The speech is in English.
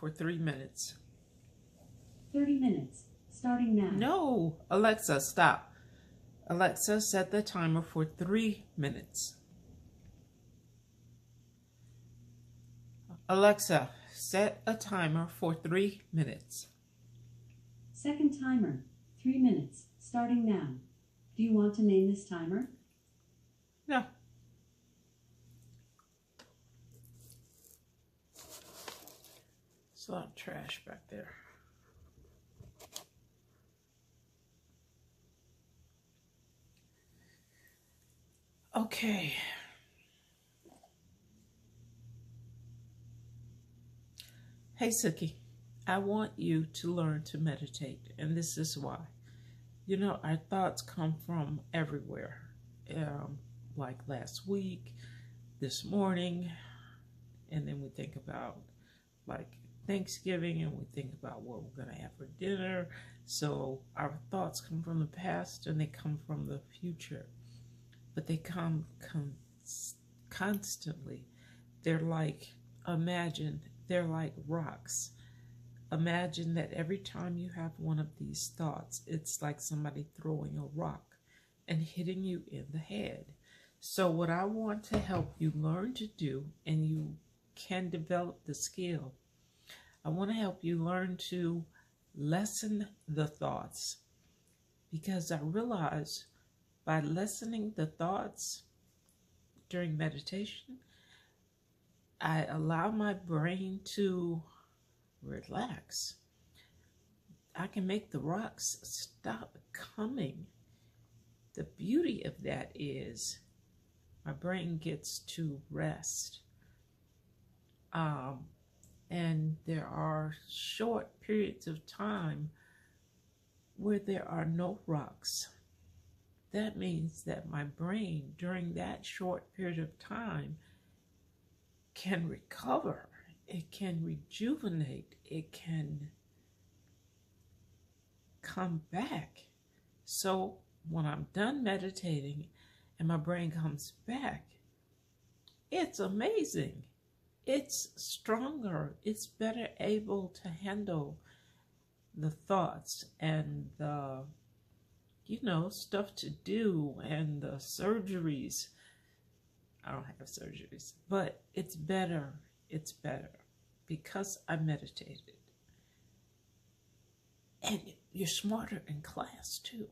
for three minutes. 30 minutes, starting now. No, Alexa, stop. Alexa, set the timer for three minutes. Alexa, set a timer for three minutes. Second timer, 3 minutes, starting now. Do you want to name this timer? No. A lot of trash back there. Okay. Hey, Suki, I want you to learn to meditate, and this is why. You know, our thoughts come from everywhere. Um, like last week, this morning, and then we think about like Thanksgiving and we think about what we're going to have for dinner. So our thoughts come from the past and they come from the future, but they come con- constantly. They're like, imagine, they're like rocks. Imagine that every time you have one of these thoughts, it's like somebody throwing a rock and hitting you in the head. So, what I want to help you learn to do, and you can develop the skill, I want to help you learn to lessen the thoughts because I realize by lessening the thoughts during meditation, I allow my brain to relax. I can make the rocks stop coming. The beauty of that is my brain gets to rest. Um, and there are short periods of time where there are no rocks. That means that my brain, during that short period of time, can recover, it can rejuvenate, it can come back. So when I'm done meditating and my brain comes back, it's amazing. It's stronger. It's better able to handle the thoughts and the, you know, stuff to do and the surgeries I don't have surgeries, but it's better. It's better because I meditated. And you're smarter in class too.